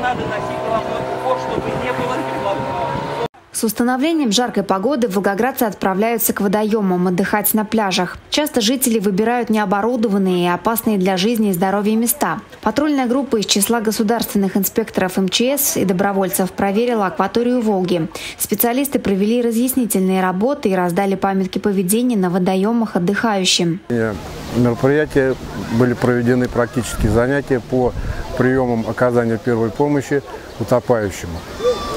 надо носить головной чтобы не было теплового. С установлением жаркой погоды волгоградцы отправляются к водоемам отдыхать на пляжах. Часто жители выбирают необорудованные и опасные для жизни и здоровья места. Патрульная группа из числа государственных инспекторов МЧС и добровольцев проверила акваторию Волги. Специалисты провели разъяснительные работы и раздали памятки поведения на водоемах отдыхающим. Мероприятия были проведены практически занятия по приемам оказания первой помощи утопающему.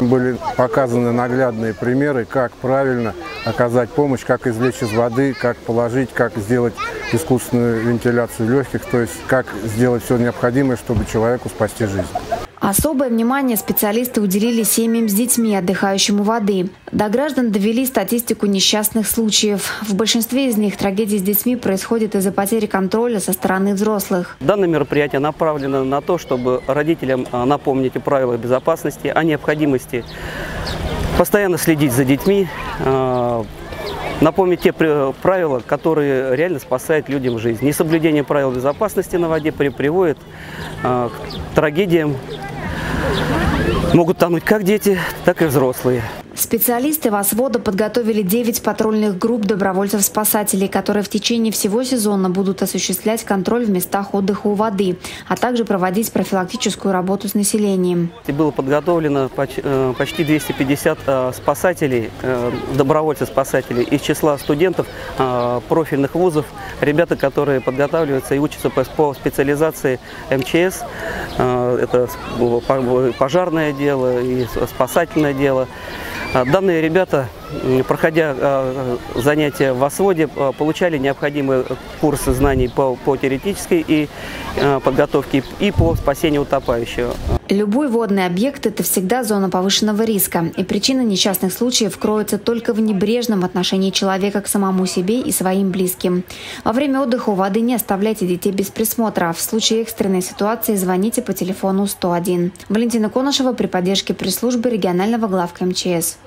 Были показаны наглядные примеры, как правильно оказать помощь, как извлечь из воды, как положить, как сделать искусственную вентиляцию легких, то есть как сделать все необходимое, чтобы человеку спасти жизнь. Особое внимание специалисты уделили семьям с детьми, отдыхающим у воды. До граждан довели статистику несчастных случаев. В большинстве из них трагедии с детьми происходят из-за потери контроля со стороны взрослых. Данное мероприятие направлено на то, чтобы родителям а, напомнить о правилах безопасности, о необходимости постоянно следить за детьми, а, напомнить те правила, которые реально спасают людям жизнь. Несоблюдение правил безопасности на воде приводит а, к трагедиям Могут тонуть как дети, так и взрослые. Специалисты ВОСВОДа подготовили 9 патрульных групп добровольцев-спасателей, которые в течение всего сезона будут осуществлять контроль в местах отдыха у воды, а также проводить профилактическую работу с населением. Было подготовлено э, почти 250 э, спасателей, э, добровольцев-спасателей из числа студентов профильных вузов, ребята, которые подготавливаются и учатся по специализации МЧС, это пожарное дело и спасательное дело. А, данные ребята, проходя а, занятия в ОСВОДе, а, получали необходимые курсы знаний по, по теоретической и подготовке и по спасению утопающего. Любой водный объект – это всегда зона повышенного риска, и причина несчастных случаев кроется только в небрежном отношении человека к самому себе и своим близким. Во время отдыха у воды не оставляйте детей без присмотра. В случае экстренной ситуации звоните по телефону 101. Валентина Конышева при поддержке пресс-службы регионального главка МЧС.